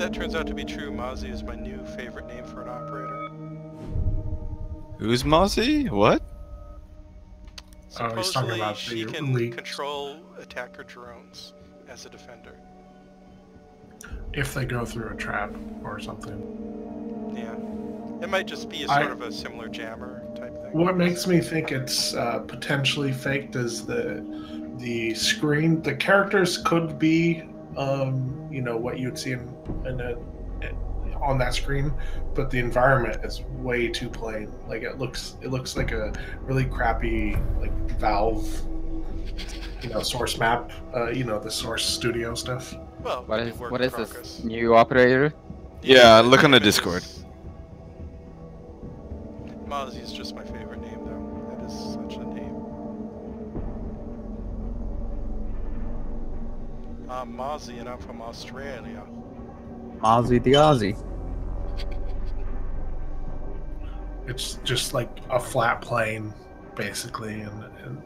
that turns out to be true, Mozzie is my new favorite name for an operator. Who's Mozzie? What? Oh, he's talking Supposedly, about she the can leak. control attacker drones as a defender. If they go through a trap or something. Yeah. It might just be a I- sort of a similar jammer type thing. What makes me think it's uh, potentially faked is the the screen. The characters could be, um, you know, what you'd see in, in a on that screen, but the environment is way too plain. Like it looks, it looks like a really crappy like Valve, you know, source map. Uh, you know, the Source Studio stuff. Well, What they is work what in is this new operator? Yeah, look on the Discord. Mozzie is just my favorite name, though. That is such a name. I'm Mozzie and I'm from Australia. Ozzy the Aussie. It's just like a flat plane, basically, and, and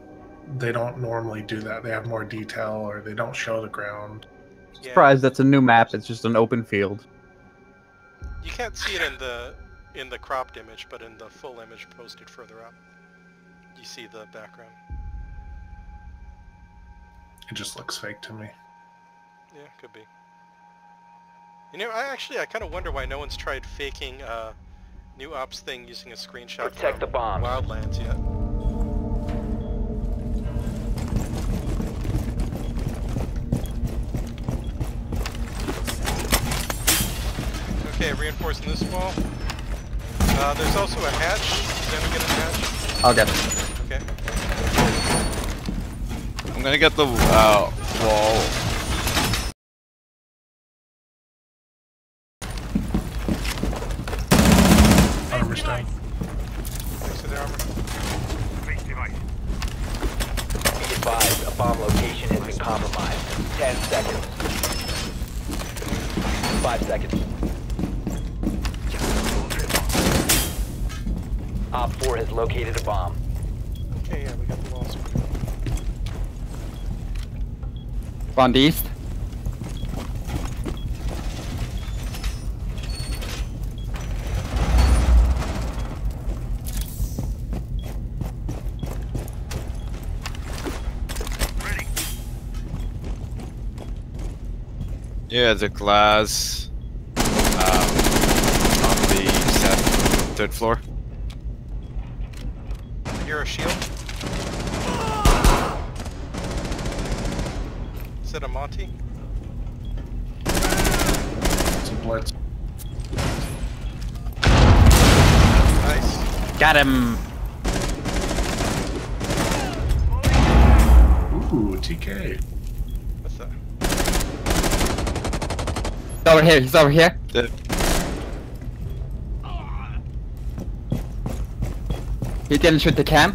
they don't normally do that. They have more detail, or they don't show the ground. Yeah, Surprised that's a new map. It's just an open field. You can't see it in the in the cropped image, but in the full image posted further up, you see the background. It just looks fake to me. Yeah, could be. You know, I actually I kind of wonder why no one's tried faking uh, new ops thing using a screenshot Protect from the bombs. Wildlands yet. Okay, reinforcing this wall. Uh, there's also a hatch. Does anyone get a hatch? I'll get it. Okay. I'm gonna get the uh, wall. Armor stone. Thanks for the armor. Be advised, a bomb location has been compromised. Ten seconds. Five seconds. Op 4 has located a bomb. Okay, yeah, we got the walls. Front east. Yeah, the glass um, on the set, third floor. You're a shield. Is that a Monty? It's a blitz. Nice. Got him. Ooh, TK. What's that? He's over here. He's over here. The- He didn't shoot the cam.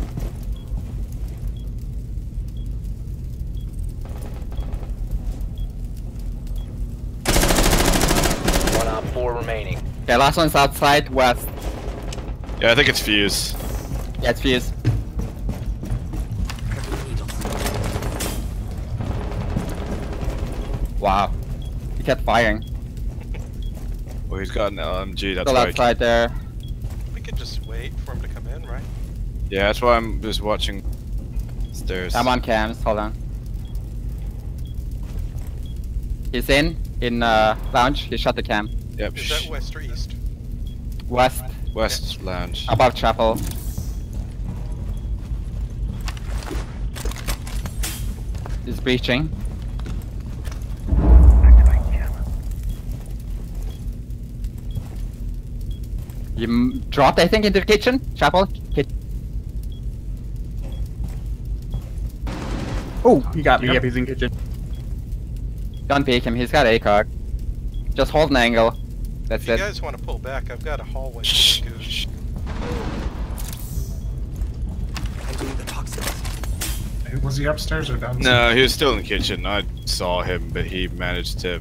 One Op 4 remaining. Okay, last one's outside west. Yeah, I think it's Fuze. Yeah, it's Fuze. Wow. He kept firing. Oh, he's got an LMG. That's Still why. I outside there. We could just wait for him to come in, right? Yeah, that's why I'm just watching stairs. I'm on cams. Hold on. He's in. In uh, lounge. He shut the cam. Yep. Is shh. that west or east? West. West lounge. Above chapel. He's breaching. You m- dropped, I think, into the kitchen. Chapel. Ki- Oh, he got me. Yep. Yep, he's in kitchen. Don't peek him. He's got ACOG. Just hold an angle. That's If you it. guys want to pull back, I've got a hallway. Shh, to go. shh. Was he upstairs or downstairs? No, he was still in the kitchen. I saw him, but he managed to.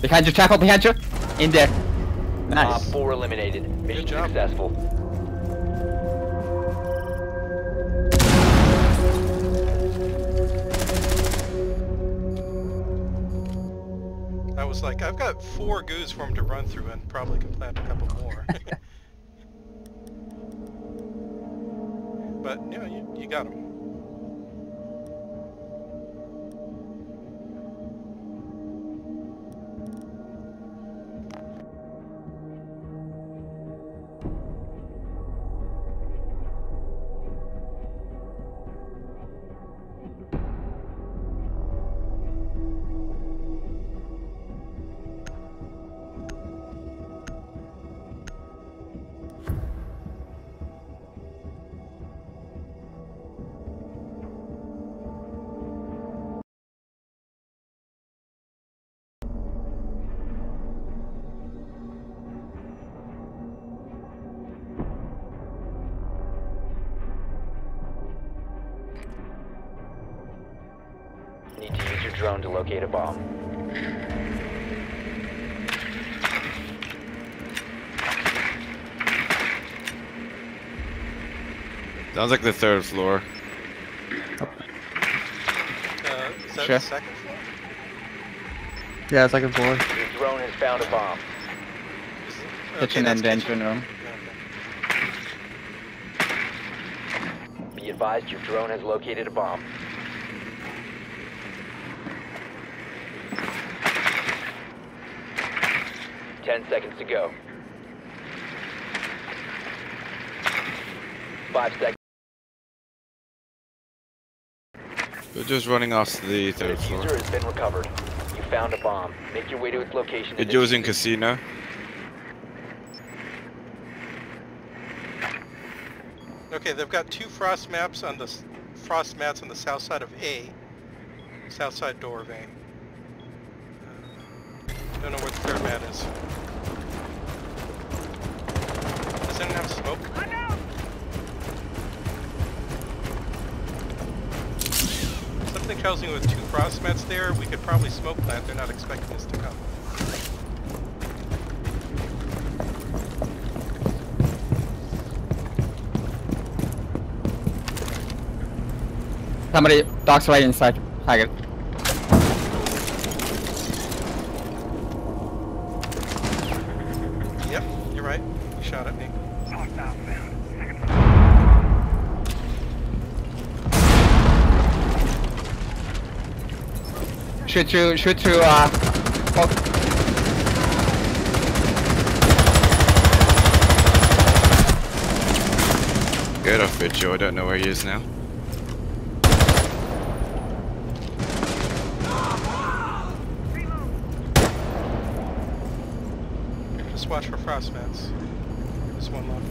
Behind you, chapel. Behind you. In there. Op Nice. 4 eliminated. Mission job. successful. I was like, I've got four goos for him to run through and probably can plant a couple more. but, you know, you, you got him. Your drone to locate a bomb. Sounds like the third floor. Uh, is that Sure. the second floor? Yeah, second floor. Your drone has found a bomb. Is it- Kitchen that's and engine room. Okay. Be advised your drone has located a bomb. Ten seconds to go. Five seconds. They're just running off to the The third floor. defuser has been recovered. You found a bomb. Make your way to its location. and It was in casino. Okay, they've got two frost mats on the frost mats on the south side of A. South side door of A. Don't know where the third mat is. Does anyone have smoke? Something tells me with two frost mats there, we could probably smoke plant. They're not expecting us to come. Somebody, dogs right inside. Target. Yep, you're right. You shot at me. Shoot through, shoot through, uh, smoke. Get off it, Joe. I don't know where he is now. Just watch for frost mats. There's one left.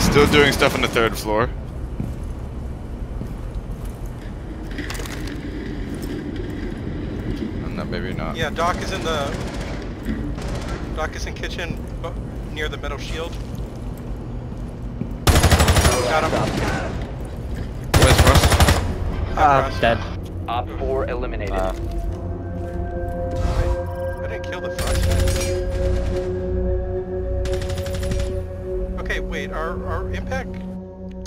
Still doing stuff on the third floor. Oh, no, maybe not. Yeah, Doc is in the... Doc is in kitchen bu- near the metal shield. Got him. Where's Frost? Ah, Frost. dead. Op 4 eliminated. Uh, I didn't kill the frost. Okay, wait, our, our impact...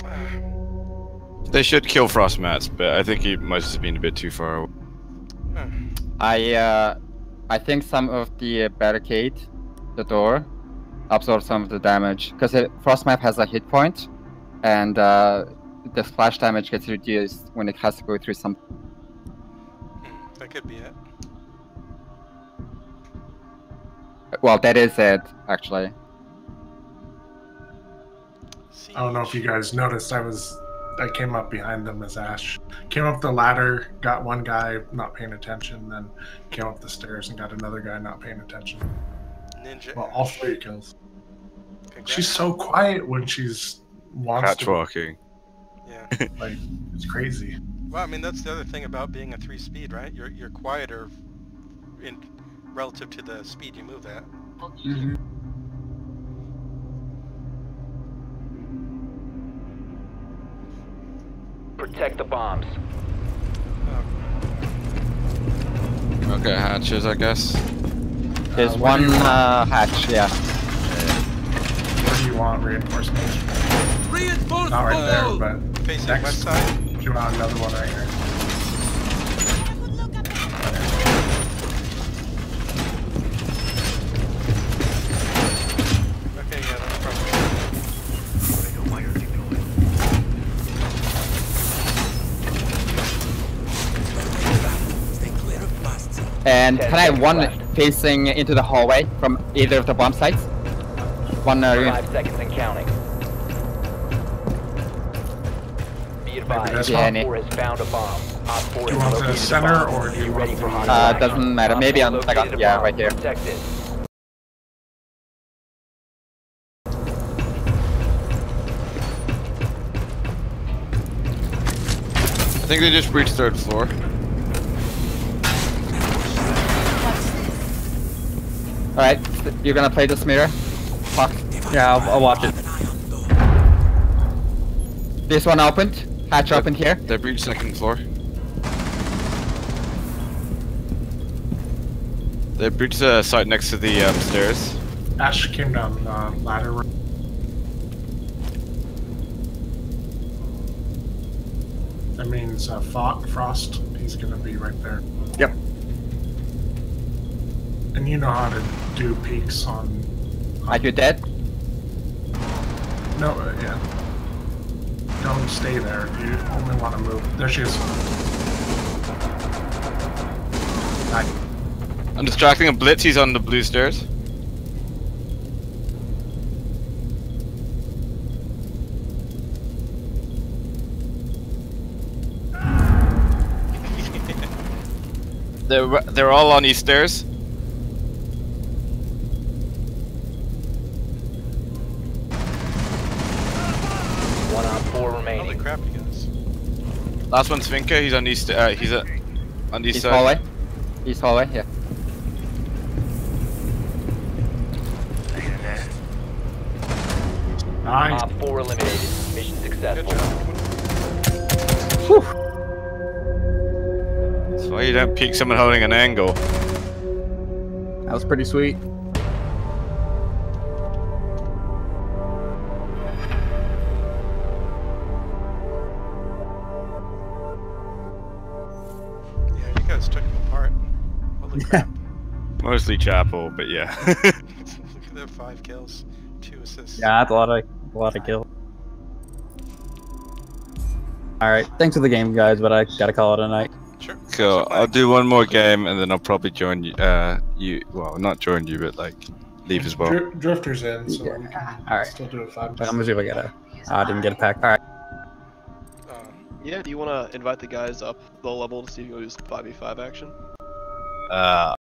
They should kill Frost Mats, but I think he must have been a bit too far away. huh. I, uh, I think some of the barricade, the door, absorbed some of the damage. Because Frost Mat has a hit point, and uh, the splash damage gets reduced when it has to go through some. Hmm, that could be it. Well, that is it, actually. I don't know if you guys noticed. I was, I came up behind them as Ash came up the ladder, got one guy not paying attention, then came up the stairs and got another guy not paying attention. Ninja. Well, all three kills. Congrats. She's so quiet when she's wants Catch to. walking. Yeah. Like it's crazy. Well, I mean, that's the other thing about being a three-speed, right? You're you're quieter in relative to the speed you move at. Protect the bombs. Um, Okay, hatches, I guess. There's Uh, one uh, hatch, yeah. Where do you want reinforcements? Not right there, but Facing Next. west side. do you want another one right here? And can I have one left. facing into the hallway from either of the bomb sites? One uh, Five seconds and counting. Be advised, Yeah, Op 4 has found a bomb. Op 4 Do you has want the center bomb. or do you want ready for the- Uh, doesn't matter. Maybe 4 on like located yeah, right here. Protect. I think they just breached third floor. All right, you're gonna play this mirror. Fuck. Yeah, I'll, I'll watch it. This one opened. Hatch opened here. They breached second floor. They breached the site next to the um, stairs. Ash came down uh, ladder. That means uh, Fo- Frost. He's gonna be right there. Yep. And you know how to do peaks on. Are you dead? No, uh, yeah. Don't stay there. You only want to move. There she is. Nice. I'm distracting a blitz. He's on the blue stairs. They're they're all on these stairs. Crap, you guys. Last one's Finka. He's on these. Uh, he's uh, on these East side. hallway. East hallway. Yeah. Nice. Op 4 eliminated. Mission Good successful. job. That's why you don't peek someone holding an angle. That was pretty sweet. Holy. Mostly Chapel, but yeah. Look at that five kills, two assists. Yeah, that's a lot of a lot of kills. All right, thanks for the game, guys, but I gotta call it a night. Sure. Cool. I'll do one more game and then I'll probably join you. Uh, you. Well, not join you, but like leave as well. Dri- Drifter's in, so Yeah. we can All right. still do it five. But I'm gonna see if I get a. I didn't get a pack. All right. Uh, Yeah, do you want to invite the guys up the level to see if you use 5v5 action? Uh,